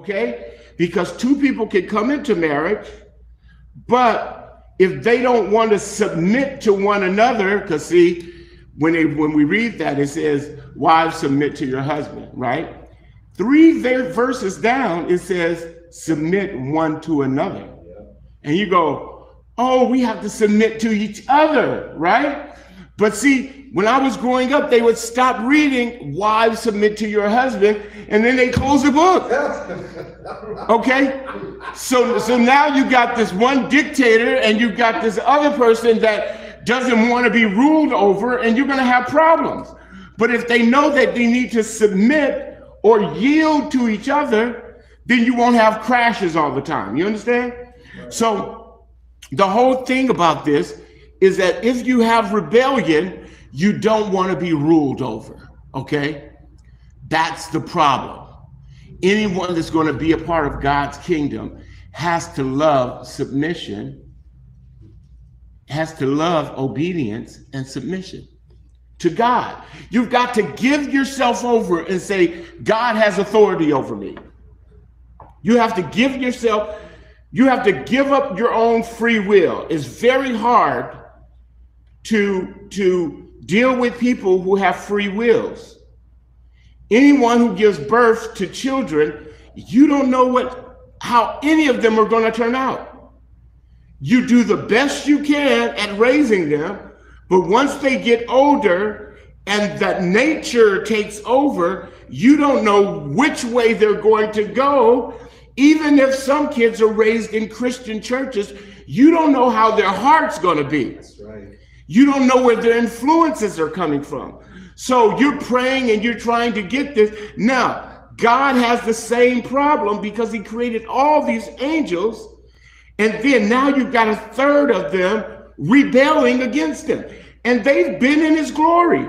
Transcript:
Okay? Because two people can come into marriage, but if they don't want to submit to one another, because see, when they when we read that, it says, wives submit to your husband, right? Three verses down, it says, submit one to another. And you go, oh, we have to submit to each other, right? But see, when I was growing up, they would stop reading, wives submit to your husband, and then they close the book. Okay? So, so now you got this one dictator and you got this other person that doesn't want to be ruled over, and you're going to have problems. But if they know that they need to submit or yield to each other, then you won't have crashes all the time. You understand? So the whole thing about this is that if you have rebellion, you don't want to be ruled over. Okay? That's the problem. Anyone that's going to be a part of God's kingdom has to love submission, has to love obedience and submission to God. You've got to give yourself over and say, God has authority over me. You have to give yourself, you have to give up your own free will. It's very hard to, to deal with people who have free wills. Anyone who gives birth to children, you don't know what how any of them are going to turn out. You do the best you can at raising them, but once they get older and that nature takes over, you don't know which way they're going to go. Even if some kids are raised in Christian churches, you don't know how their heart's going to be. That's right. You don't know where their influences are coming from. So you're praying and you're trying to get this. Now, God has the same problem because he created all these angels. And then now you've got a third of them rebelling against him. And they've been in his glory.